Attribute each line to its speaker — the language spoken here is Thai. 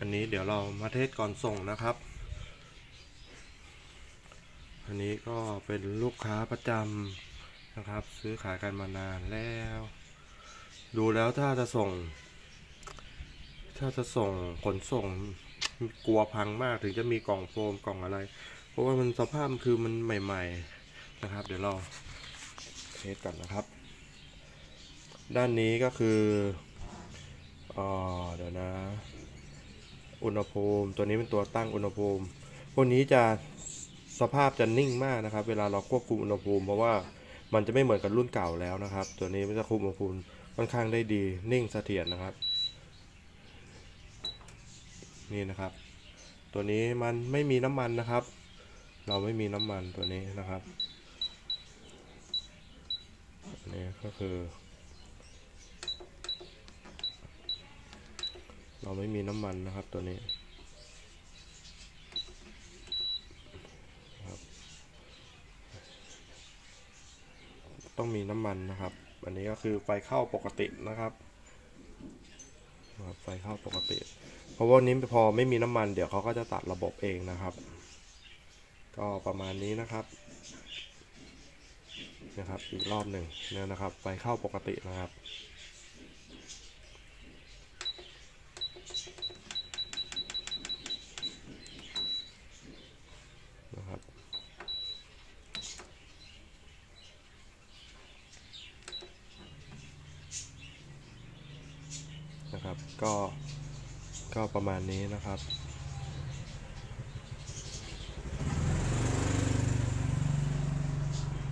Speaker 1: อันนี้เดี๋ยวเรามาเทสก่อนส่งนะครับ อันนี้ก็เป็นลูกค้าประจำนะครับ ซื้อขายกันมานานแล้ว ดูแล้วถ้าจะส่ง ถ้าจะส่งขนส่งกลัวพังมากถึงจะมีกล่องโฟมกล่องอะไร เพราะว่ามันสภาพมันคือมันใหม่ ๆนะครับ เดี๋ยวเราเทสกันนะครับ ด้านนี้ก็คืออ่าเดี๋ยวนะ อุณหภูมิ ตัวนี้เป็นตัวตั้งอุณหภูมิ พวกนี้จะสภาพจะนิ่งมากนะครับ เวลาเราควบคุมอุณหภูมิ เพราะว่ามันจะไม่เหมือนกับรุ่นเก่าแล้วนะครับ ตัวนี้มันจะคุมอุณหภูมิค่อนข้างได้ดีนิ่งเสถียรนะครับ นี่นะครับ ตัวนี้มันไม่มีน้ำมันนะครับ เราไม่มีน้ำมันตัวนี้นะครับนนี้ก็คือ เราไม่มีน้ำมันนะครับตัวนี้ต้องมีน้ำมันนะครับ อันนี้ก็คือไฟเข้าปกตินะครับ ไฟเข้าปกติ เพราะว่านี้พอไม่มีน้ำมันเดี๋ยวเขาก็จะตัดระบบเองนะครับ ก็ประมาณนี้นะครับ นะครับ อีกรอบหนึ่งเนี่ยนะครับ ไฟเข้าปกตินะครับ นะครับ ก็ก็ประมาณนี้นะครับ